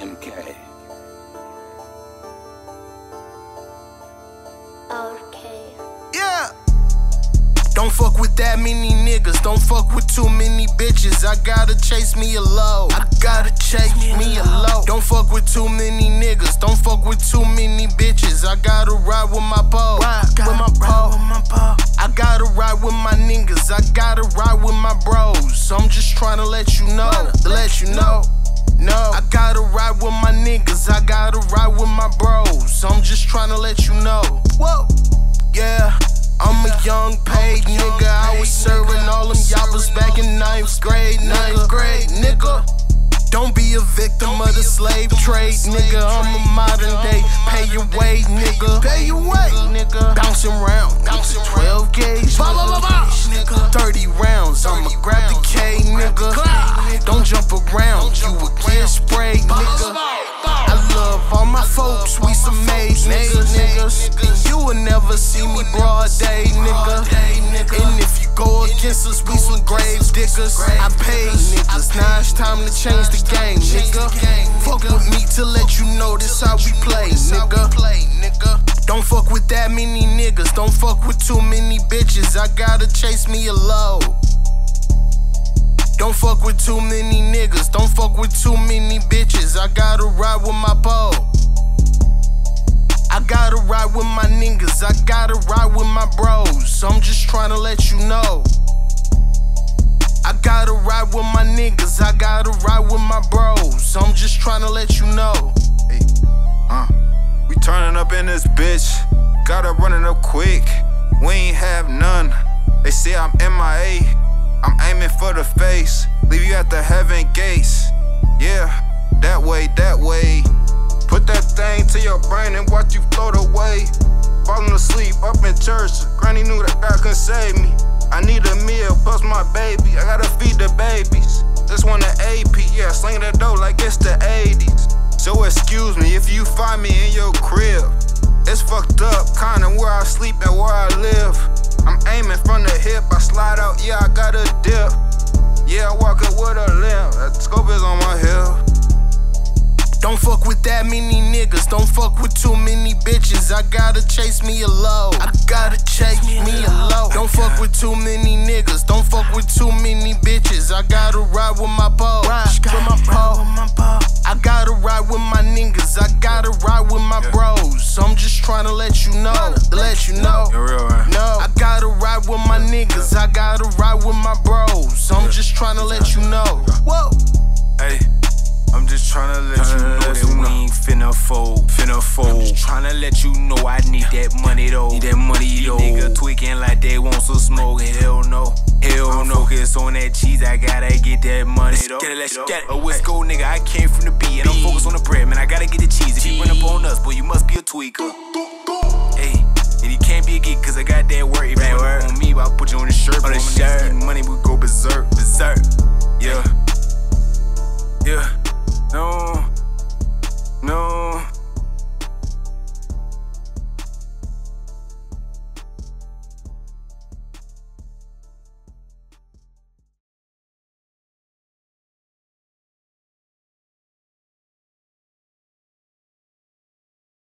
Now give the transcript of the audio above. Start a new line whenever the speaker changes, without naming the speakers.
MK.
Okay.
Yeah. Don't fuck with that many niggas. Don't fuck with too many bitches. I gotta chase me a low. I gotta chase me a low. Don't fuck with too many niggas. Don't fuck with too many bitches. I gotta ride with my pole. With my pole. I gotta ride with my niggas. I gotta ride with my bros. I'm just trying to let you know. I gotta ride with my bros. I'm just trying to let you know. Whoa. Yeah. I'm a young paid nigga. I was serving all them yabbas back in ninth grade, ninth grade, nigga. Don't be a victim of the slave trade, nigga. I'm a modern day pay your way, nigga. Pay your way, nigga. Bouncing round, will never see me broad day, nigga. And if you go against us, we some grave diggers. I pay niggas, now it's time to change the game, nigga. Fuck with me to let you know this how we play, nigga. Don't fuck with that many niggas, don't fuck with too many bitches. I gotta chase me a low. Don't fuck with too many niggas. Don't fuck with too many bitches. I gotta ride with my pole. I gotta ride with my niggas. I gotta ride with my bros. I'm just trying to let you know. I gotta ride with my niggas. I gotta ride with my bros. I'm just trying to let you know.
Hey, uh, we turning up in this bitch. Gotta run it up quick. We ain't have none. They say I'm MIA. I'm aiming for the face. Leave you at the heaven gates. Yeah, that way, that that thing to your brain and watch you float away. Falling asleep up in church. Granny knew that God couldn't save me. I need a meal plus my baby. I gotta feed the babies. This one an AP, yeah, sling that dough like it's the 80s. So excuse me if you find me in your crib. It's fucked up, kinda where I sleep and where I live. I'm aiming from the hip, I slide out, yeah, I got a dip. Yeah, I walk it with a limp. That scope is on my hip.
Don't fuck with that niggas. Don't fuck with too many bitches. I gotta chase me a low. I gotta chase me a low. Don't fuck with too many niggas. Don't fuck with too many bitches. I gotta ride with my pole. With my pole. I gotta ride with my niggas. I gotta ride with my bros. So I'm just trying to let you know. Let you know.
You're real, man.
No, I gotta ride with my niggas. I gotta ride with my bros. So I'm just trying to let you know. Whoa.
I'm just tryna let you know that we ain't finna fold, finna fold. Tryna let you know I need that money though, need that money though. Nigga tweaking like they want some smoke, hell no, hell no. Focus on that cheese, I gotta get that money though. Get it, let's get it. Oh, let's go, nigga. I came from the B and I'm focused on the bread, man. I gotta get the cheese. If you run up on us, boy, you must be a tweaker. Hey. And you can't be a geek cause I got that work. If you run up on me, I'll put you on the shirt. On the shirt. Money, we go berserk, berserk.